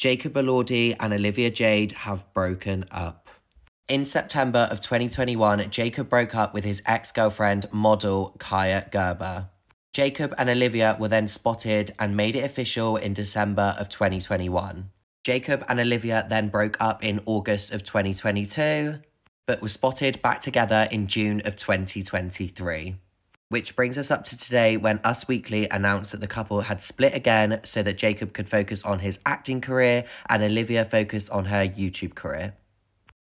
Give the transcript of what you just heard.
Jacob Elordi and Olivia Jade have broken up. In September of 2021, Jacob broke up with his ex girlfriend, model Kaia Gerber. Jacob and Olivia were then spotted and made it official in December of 2021. Jacob and Olivia then broke up in August of 2022, but were spotted back together in June of 2023. Which brings us up to today when Us Weekly announced that the couple had split again so that Jacob could focus on his acting career and Olivia focused on her YouTube career.